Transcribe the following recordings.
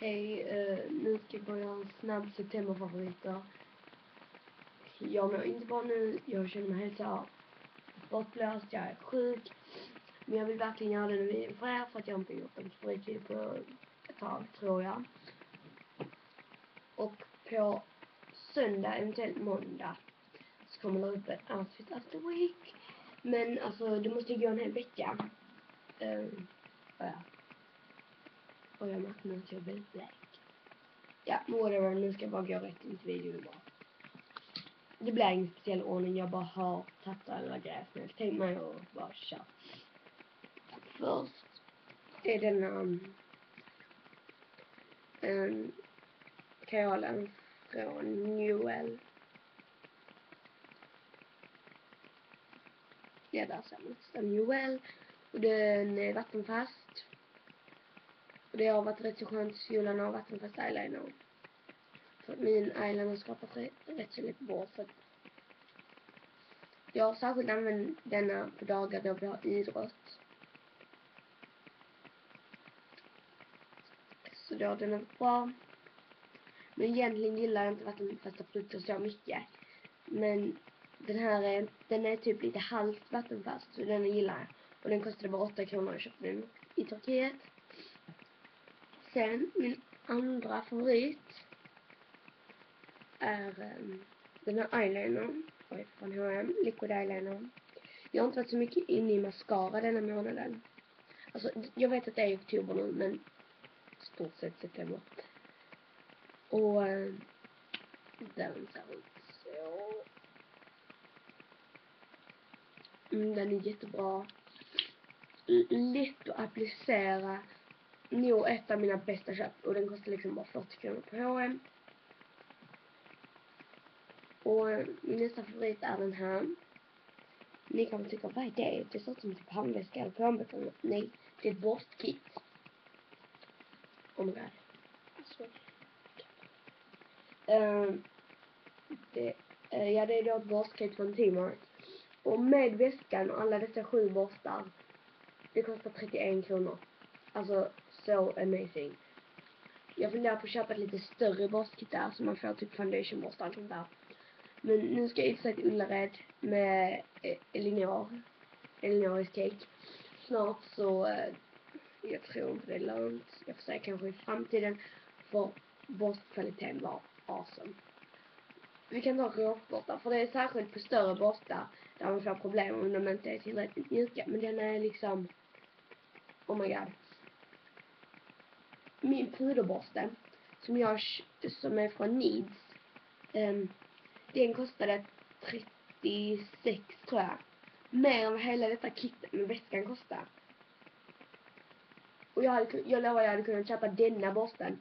Hej, eh, nu ska jag börja en snabb septemberfavoriter. Jag mår inte bra nu, jag känner mig helt såhär bortblåst, jag är sjuk. Men jag vill verkligen göra det nu för er för att jag inte gjort en favoritvideo på ett tag, tror jag. Och på söndag, eventuellt måndag, så kommer det upp ett outfit after week. Men alltså, det måste ju gå en hel vecka. Um, ja. Och jag märker nu att jag black. Ja, whatever. Nu ska jag bara gå rätt in till videon bara. Det blir ingen speciell ordning. Jag bara har tagit alla grejer som jag tänkt mig och bara kör. Först är denna um, um, kajalen från Newell. Ja, där ser man. Newell. Och den är vattenfast. Och det har varit rätt så skönt. Kjolarna har vattenfast eyeliner. För min eyeliner skapat rätt så lite bort. För jag har särskilt använt denna på dagar då vi har idrott. Så då den är bra. Men egentligen gillar jag inte vattenfasta produkter så mycket. Men den här är, den är typ lite halvt vattenfast så den gillar jag. Och den kostade bara 8 kronor. Jag köpte den i Turkiet. Sen, min andra favorit är um, den här eyelinern. Oj, från H&M Liquid eyeliner. Jag har inte varit så mycket inne i mascara denna månaden. Alltså, jag vet att det är oktober nu, men stort sett september. Och um, den ser ut så. Mm, den är jättebra. Lätt att applicera nog ett av mina bästa köp och den kostar liksom bara 40 kronor på H&M. Och min eh, nästa favorit är den här. Ni kommer tycka, vad är det? Det ser ut som typ handväska eller plånböcker. Nej, det är ett borstkit. Oh my god. Alltså. Uh, det, uh, ja, det är då ett borstkit från T-Mart. Och med väskan och alla dessa sju borstar. Det kostar 31 kronor. Alltså, so amazing. Jag funderar på att köpa ett lite större borstkit där så man får typ foundation och och sånt där. Men nu ska jag utsätta till Ullared med eh, Elinor. Elinor is cake. Snart så, eh, jag tror inte det är lönt. Jag får säga kanske i framtiden. För borstkvaliteten var awesome. Vi kan ta råkborstar, för det är särskilt på större borstar där man får problem om de inte är tillräckligt mjuka. Men den är liksom, oh my god min puderborste som jag som är från Needs. Um, den kostade 36 tror jag. Mer än vad hela detta kittet med väskan kostar. Och jag, hade, jag lovar jag hade kunnat köpa denna borsten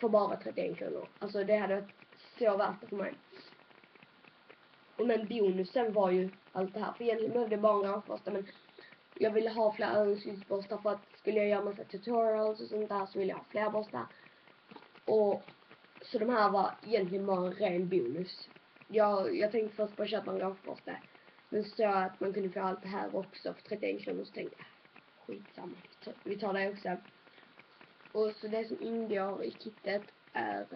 för bara 31 kronor. Alltså det hade varit så värt det för mig. Och men bonusen var ju allt det här. För egentligen behövde jag bara en rangborste men jag ville ha fler ögonskyddsborstar för att skulle jag göra massa tutorials och sånt där så ville jag ha fler borstar. Och så de här var egentligen bara en ren bonus. Jag, jag tänkte först bara köpa en rakborste. Men så att man kunde få allt det här också för 31 kronor så tänkte jag skitsamma. Vi tar det också. Och så det som ingår i kittet är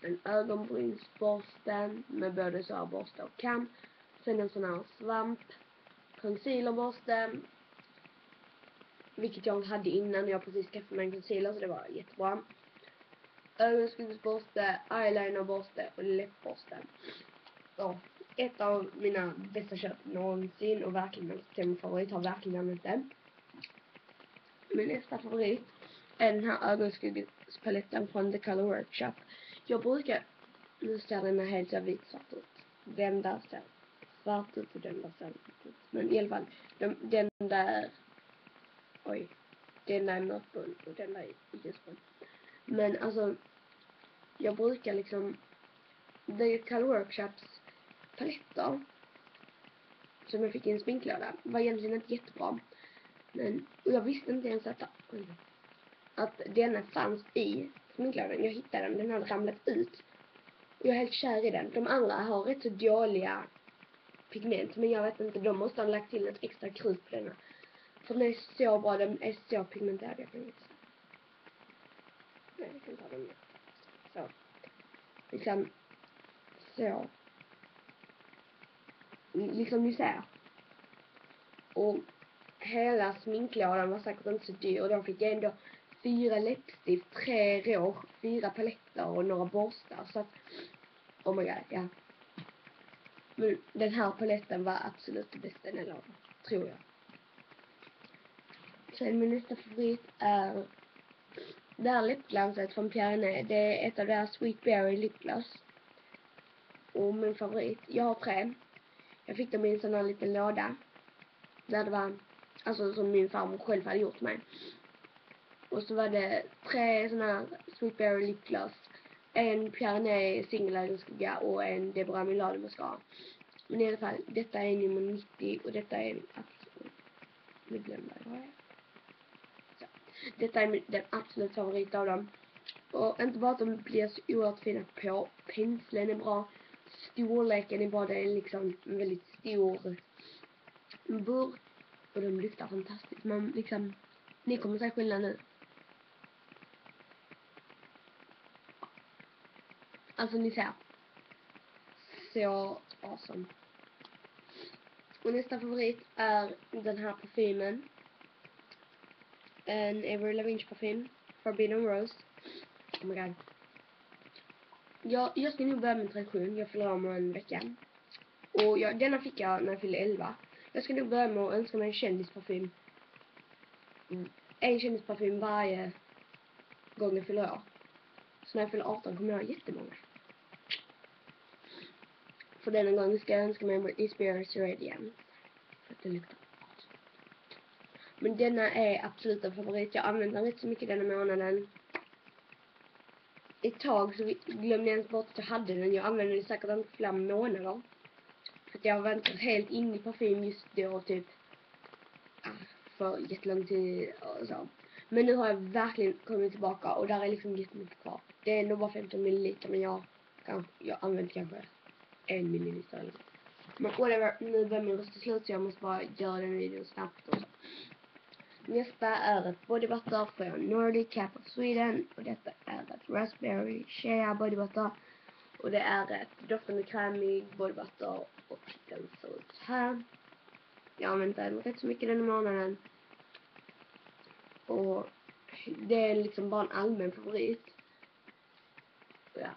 en ögonbrynsborste med både så här borste och kam. Sen en sån här svamp concealerborste. Vilket jag inte hade innan. Jag precis skaffade mig en concealer så det var jättebra. Ögonskuggsborste, eyelinerborste och läppborste. Så, ett av mina bästa köp någonsin och verkligen min favorit har verkligen använt den. Min nästa favorit är den här ögonskuggspaletten från The Color Workshop. Jag brukar, nu ser den här helt så vit svart ut. Den där ser svart ut och den där svart ut. Men i alla fall, de, den där, oj, den där är mörkbrun och den där är ljusbrun. Men alltså, jag brukar liksom, The Color Workshops paletter som jag fick i en sminklåda var egentligen inte jättebra. Men, och jag visste inte ens att, att denna fanns i sminklådan. Jag hittade den, den hade ramlat ut. Och jag är helt kär i den. De andra har rätt så dåliga pigment. Men jag vet inte, de måste ha lagt till ett extra krut på denna. För den är så bra, den är så pigmenterad, jag kan visa. Nej, vi kan ta den med. Så. Liksom. Så. Liksom ni ser. Och hela sminklådan var säkert inte så dyr och då fick jag ändå fyra läppstift, tre rouge, fyra paletter och några borstar så att oh my god, ja. Men den här paletten var absolut det bästa i den lådan, tror jag. Sen min nästa favorit är det här lipglanset från Pierre Det är ett av deras Sweet Berry lipgloss. Och min favorit, jag har tre. Jag fick dem i en sån här liten låda. Där det var, alltså som min farmor själv hade gjort mig. Och så var det tre såna här Sweet Berry lipgloss. En Pierre singelögonskugga och en Deborah Milano mascara. Men i alla fall, detta är nummer 90 och detta är min absolut, nu glömde jag vad jag så. Detta är min, den absolut favorit av dem. Och inte bara att de blir så oerhört fina på, penseln är bra, storleken är bra, det är liksom en väldigt stor burk och de luktar fantastiskt. Man liksom, ni kommer se skillnad nu. Alltså ni ser. Så awesome. Och nästa favorit är den här parfymen. En Avril Lavigne parfym. Forbidden Rose. Oh my god. Jag, jag ska nog börja min tradition. Jag fyller om en vecka. Och jag, denna fick jag när jag fyllde 11. Jag ska nog börja med att önska mig en kändisparfym. Mm. En kändisparfym varje gång jag fyller år. Så när jag fyller 18 kommer jag ha jättemånga. För denna gång ska jag önska mig Britney Spears igen För att det luktar Men denna är absolut en favorit. Jag använder den rätt så mycket denna månaden. Ett tag så glömde jag ens bort att jag hade den. Jag använde den säkert inte flera månader. För att jag var inte helt inne i parfym just då, typ. Ah, för jättelång tid och så. Men nu har jag verkligen kommit tillbaka och där är liksom jättemycket kvar. Det är nog bara 15 milliliter men jag, kan, jag använder kanske en minut eller Men whatever, nu börjar min röst slut så jag måste bara göra den videon snabbt och så. Nästa är ett body butter från Nordic Cap of Sweden och detta är ett Raspberry Shea body butter. Och det är ett doftande krämig body butter och den ser ut här. Jag har använt den rätt så mycket den månaden. Och det är liksom bara en allmän favorit. Ja.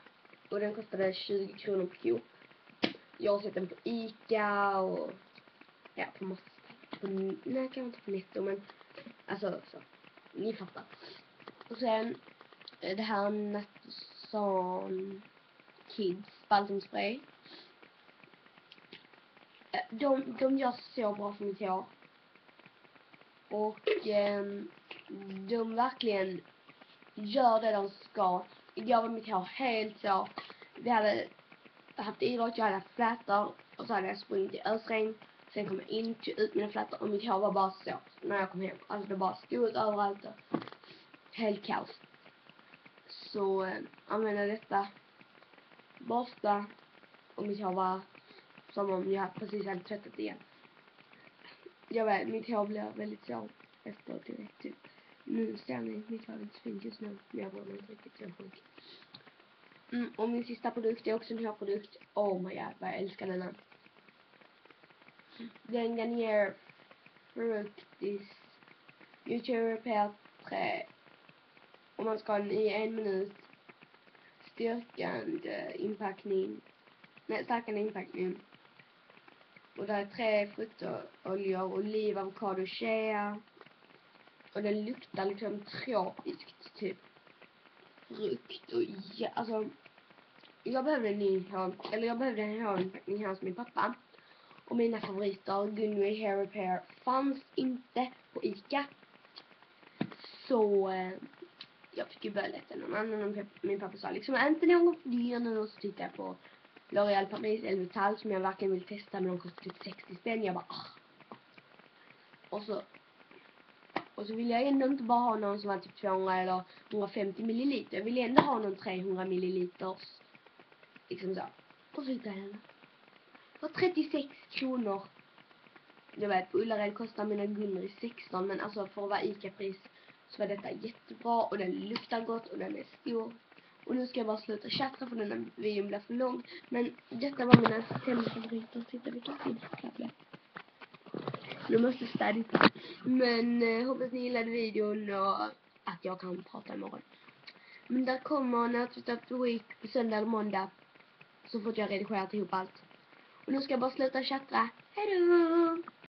Och den kostade 20 kronor på Coop. Jag har sett den på Ica och ja, på massa på, nej kanske inte på netto men alltså så. Ni fattar. Och sen eh, det här Natson Kids balsamspray. Eh, de, de gör så bra för mitt hår. Och eh, de verkligen gör det de ska. Igår var mitt hår helt så. Vi hade jag haft idrott, jag hade haft flätor och så hade jag sprungit i ösregn. Sen kom jag in, tog ut mina flätor och mitt hår var bara så när jag kom hem. Alltså det bara stod ut överallt och helt kaos. Så eh, äh, använde detta, borsta och mitt hår var som om jag precis hade tvättat igen. Jag vet, mitt hår blev väldigt så efteråt direkt typ. Nu ser ni, mitt hår är inte fint just nu, men jag borde inte riktigt, så sjukt. sjuk. Mm, och min sista produkt är också en hårprodukt. Oh my god, vad jag älskar denna. Den Garnier Fructis Youtube Repair 3. Och man ska ha den i en minut. Styrkande inpackning. Nej, stärkande inpackning. Och där är tre fruktoljor, oliv, avokado, shea. Och den luktar liksom tropiskt typ frukt och ja, alltså jag behövde en ny hår, eller jag behövde en hårinpackning hos min pappa. Och mina favoriter, Gunway Hair Repair, fanns inte på Ica. Så eh, jag fick ju börja leta någon annan och min pappa sa liksom, inte någon för dyr nu? Och så tittade jag på L'Oreal Paris Elvital som jag verkligen vill testa men de kostar typ 60 spänn. Jag bara, ah. Och så och så vill jag ändå inte bara ha någon som var typ 200 eller 150 milliliter. Jag vill ändå ha någon 300 milliliters. Liksom så. Och så hittade jag henne. För 36 kronor. Jag vet, på Ullared kostar mina Gunner 16 men alltså för att vara ICA-pris så var detta jättebra och den luktar gott och den är stor. Och nu ska jag bara sluta chatta för den här videon blir för lång. Men detta var mina favoriter. Titta vilken fin choklad nu måste städa Men eh, hoppas ni gillade videon och att jag kan prata imorgon. Men där kommer Nurses of the Week på söndag eller måndag. Så fort jag redigerat ihop allt. Och nu ska jag bara sluta chatta. Hejdå!